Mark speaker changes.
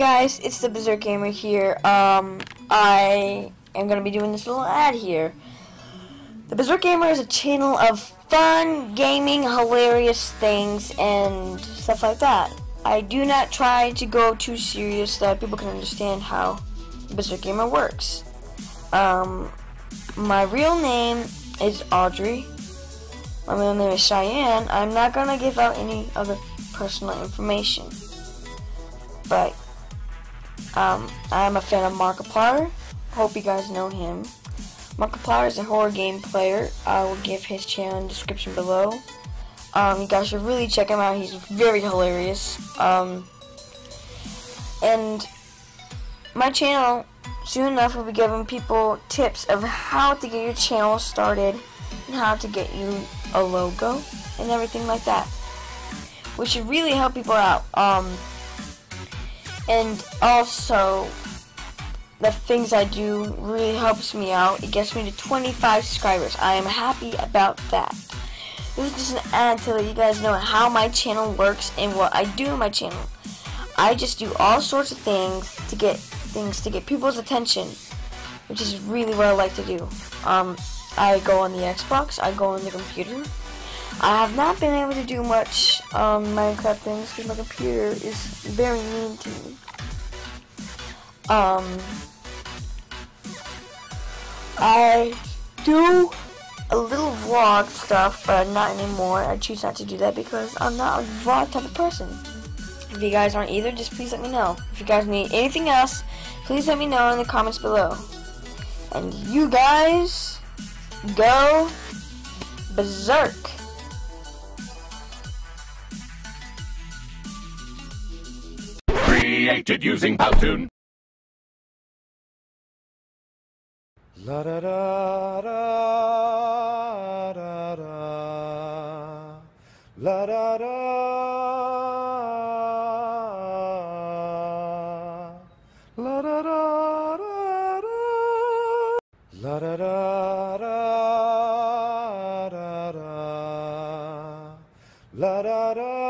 Speaker 1: guys, it's the Berserk Gamer here. Um, I am going to be doing this little ad here. The Berserk Gamer is a channel of fun, gaming, hilarious things, and stuff like that. I do not try to go too serious so that people can understand how Berserk Gamer works. Um, my real name is Audrey. My real name is Cheyenne. I'm not going to give out any other personal information. But um, I'm a fan of Markiplier. Hope you guys know him. Markiplier is a horror game player. I will give his channel in the description below. Um, you guys should really check him out. He's very hilarious. Um, and my channel, soon enough, will be giving people tips of how to get your channel started and how to get you a logo and everything like that. Which should really help people out. Um, and also the things I do really helps me out. It gets me to 25 subscribers. I am happy about that. This is just an ad to let you guys know how my channel works and what I do in my channel. I just do all sorts of things to get things to get people's attention, which is really what I like to do. Um, I go on the Xbox, I go on the computer, I have not been able to do much um, Minecraft things because my computer is very mean to me. Um, I do a little vlog stuff, but not anymore. I choose not to do that because I'm not a vlog type of person. If you guys aren't either, just please let me know. If you guys need anything else, please let me know in the comments below. And you guys, go berserk.
Speaker 2: Created using Powtoon.
Speaker 3: La da da da da da. La da da. La da da da da. La da da da da da. La da da